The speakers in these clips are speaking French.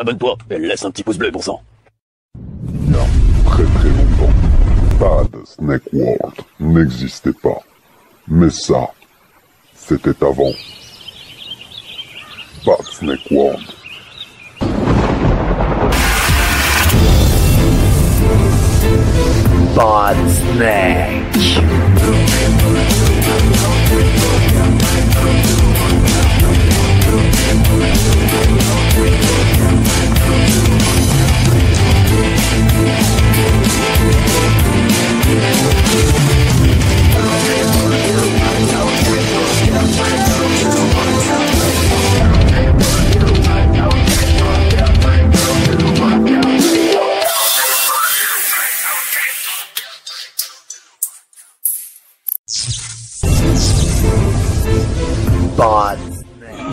Abonne-toi et laisse un petit pouce bleu pour ça. Il y a très très longtemps, Bad Snake World n'existait pas. Mais ça, c'était avant. Bad Snake World. Bad Snake.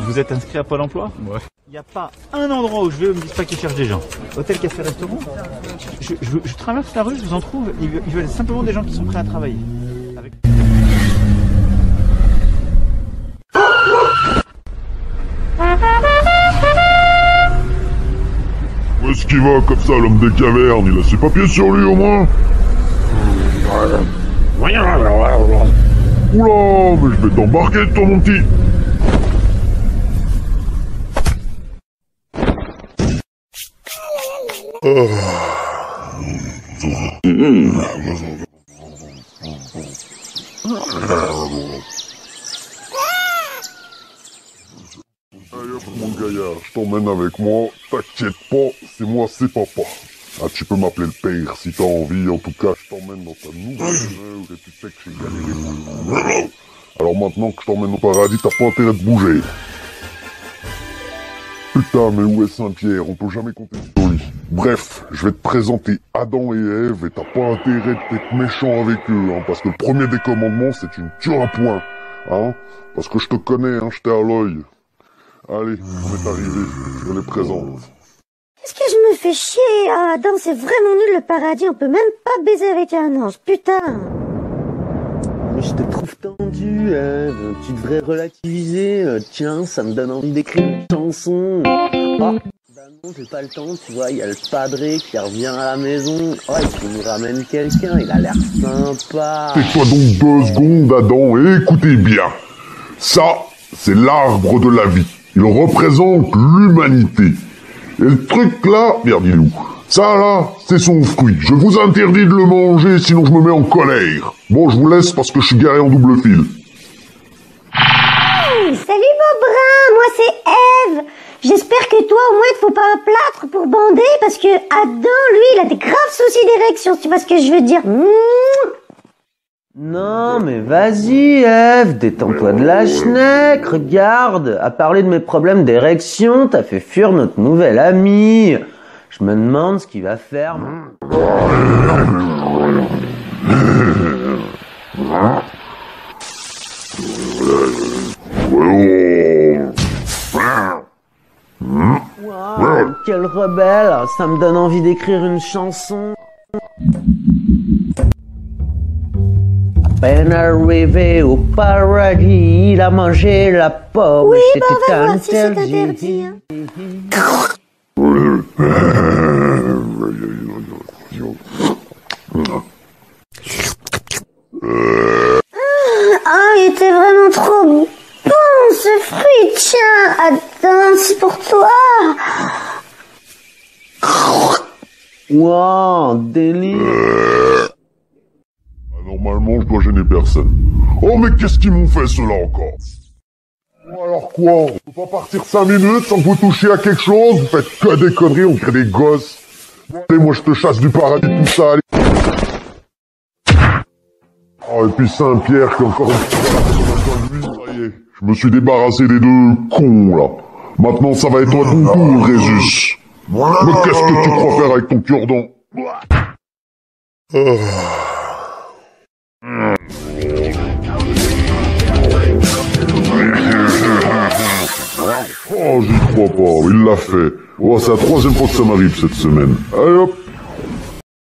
Vous êtes inscrit à Pôle emploi Ouais. Il n'y a pas un endroit où je vais où ils me disent pas qu'ils cherchent des gens. Hôtel, café, restaurant. Je, je- je traverse la rue, je vous en trouve. Ils, veulent- ils veulent simplement des gens qui sont prêts à travailler. Avec- Où est-ce qu'il va comme ça, l'homme des cavernes? Il a ses papiers sur lui au moins Oula, mais je vais t'embarquer, toi, mon petit Hop, mon gaillard, je t'emmène avec moi. T'inquiète pas, c'est moi, c'est papa. Ah, tu peux m'appeler le père si t'as envie. En tout cas, je t'emmène dans ta nouvelle et tu sais que Alors maintenant que je t'emmène au paradis, t'as pas intérêt de bouger. Putain, mais où est Saint-Pierre? On peut jamais compter. Bref, je vais te présenter Adam et Ève et t'as pas intérêt d'être méchant avec eux, hein, parce que le premier des commandements, c'est une tuer à point. Hein Parce que je te connais, hein, je t'ai à l'œil. Allez, on est arrivé, je les présente. Est-ce que je me fais chier Ah, Adam, c'est vraiment nul le paradis, on peut même pas baiser avec un ange, putain Mais je te trouve tendu, Eve. Tu devrais relativiser. Euh, Tiens, ça me donne envie d'écrire une chanson. Oh, non, j'ai pas le temps, tu vois. Il y a le padré qui revient à la maison. Oh, il faut nous ramène quelqu'un. Il a l'air sympa. Tais-toi donc deux secondes, Adam, et écoutez bien. Ça, c'est l'arbre de la vie. Il représente l'humanité. Et le truc là, merde, il est où? Ça là, c'est son fruit. Je vous interdis de le manger, sinon je me mets en colère. Bon, je vous laisse parce que je suis garé en double fil. Salut Beaubrun, moi c'est Eve J'espère que toi au moins il faut pas un plâtre pour bander parce que Adam lui il a des graves soucis d'érection, tu vois ce que je veux dire Non, mais vas-y, Eve. Détends-toi de la schneck. Regarde. À parler de mes problèmes d'érection, t'as fait fuir notre nouvel ami. Je me demande ce qu'il va faire. Quel rebelle Ça me donne envie d'écrire une chanson. À peine arrivé au paradis, il a mangé la pomme. Oui, C'était bah on va voir si c'est interdit. hein. Ah, il était vraiment trop bon ce fruit, tiens Adam, c'est pour toi Wow, délire. Ah, Normalement, je dois gêner personne. Oh, mais qu'est-ce qu'ils m'ont fait, ceux-là, encore? Alors quoi? On peut pas partir cinq minutes sans que vous touchiez à quelque chose? Vous faites que des conneries, on crée des gosses. Allez, moi, je te chasse du paradis, tout ça, allez. Oh, et puis Saint-Pierre, qui encore une lui, ça y est. Je me suis débarrassé des deux cons, là. Maintenant, ça va être à ton tour, Résus. Mais qu'est-ce que tu crois faire avec ton cure-dent Oh, j'y crois pas, il l'a fait. Oh, c'est la troisième fois que ça m'arrive cette semaine. Allez hop